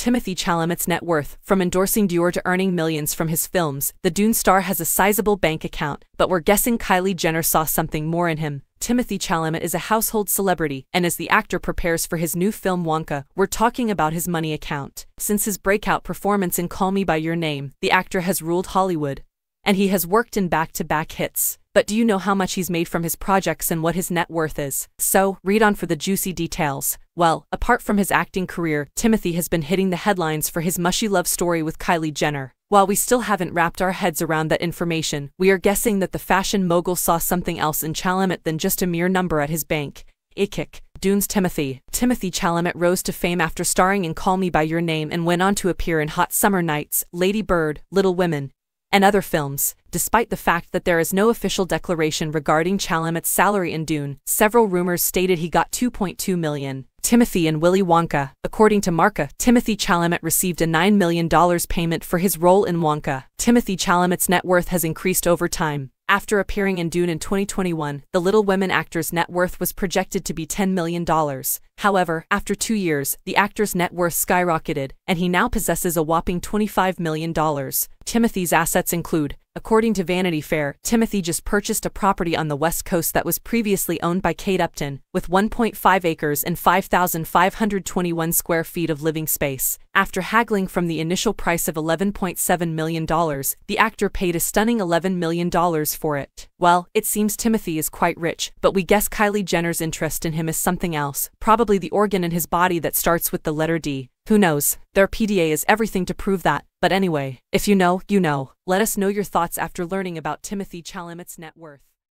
Timothy Chalamet's net worth, from endorsing Dior to earning millions from his films, the Dune star has a sizable bank account, but we're guessing Kylie Jenner saw something more in him. Timothy Chalamet is a household celebrity, and as the actor prepares for his new film Wonka, we're talking about his money account. Since his breakout performance in Call Me By Your Name, the actor has ruled Hollywood. And he has worked in back-to-back hits. But do you know how much he's made from his projects and what his net worth is? So, read on for the juicy details. Well, apart from his acting career, Timothy has been hitting the headlines for his mushy love story with Kylie Jenner. While we still haven't wrapped our heads around that information, we are guessing that the fashion mogul saw something else in Chalamet than just a mere number at his bank. Ikik. Dune's Timothy. Timothy Chalamet rose to fame after starring in Call Me By Your Name and went on to appear in Hot Summer Nights, Lady Bird, Little Women, and other films. Despite the fact that there is no official declaration regarding Chalamet's salary in Dune, several rumors stated he got 2.2 million. Timothy and Willy Wonka. According to Marca, Timothy Chalamet received a $9 million payment for his role in Wonka. Timothy Chalamet's net worth has increased over time. After appearing in Dune in 2021, the Little Women actor's net worth was projected to be $10 million. However, after two years, the actor's net worth skyrocketed, and he now possesses a whopping $25 million. Timothy's assets include According to Vanity Fair, Timothy just purchased a property on the West Coast that was previously owned by Kate Upton, with 1.5 acres and 5,521 square feet of living space. After haggling from the initial price of $11.7 million, the actor paid a stunning $11 million for it. Well, it seems Timothy is quite rich, but we guess Kylie Jenner's interest in him is something else, probably the organ in his body that starts with the letter D. Who knows? Their PDA is everything to prove that. But anyway, if you know, you know. Let us know your thoughts after learning about Timothy Chalamet's net worth.